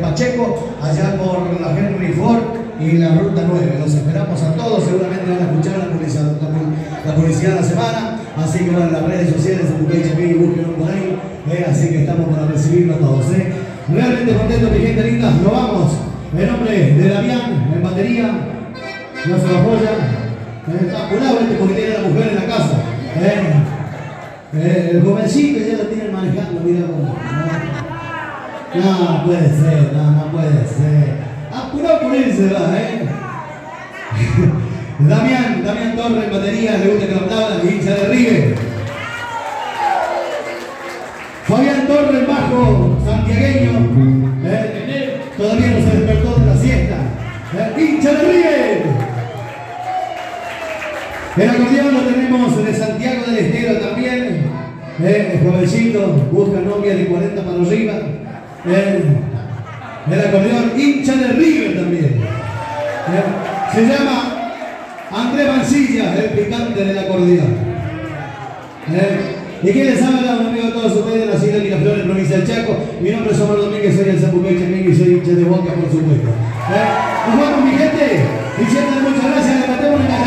Pacheco, allá por la Henry Ford y la Ruta 9. Los esperamos a todos, seguramente van a escuchar la publicidad, la, publicidad de la semana, así que van en las redes sociales, en y búsquenlo por ahí, eh, así que estamos para recibirlos todos. Eh. Realmente contento, mi gente linda, lo vamos. En nombre de Damián, en batería, no se lo apoya. Eh, está este porque tiene a la mujer en la casa. Eh, el jovencito ya lo tienen manejando, mira cómo. No puede ser, no, no puede ser. Apurado por él se va, ¿eh? Damián, Damián Torres batería, le gusta que lo aplaudan, hincha de River. Fabián Torres bajo, santiagueño, ¿eh? todavía no se despertó de la siesta. ¿eh? Hincha de River. El acordeón lo tenemos de Santiago del Estero también. ¿eh? El jovencito busca novia de 40 para arriba. El, acordeón hincha de River también. Se llama Andrés Mancilla, el picante del acordeón. ¿Y quién les habla? Un amigo de todos ustedes de la ciudad de Miraflores, provincia del Chaco. Mi nombre es Omar Domínguez, soy el Zapuqueche y soy hincha de Boca, por supuesto. Nos vamos, mi gente, diciendo muchas gracias, le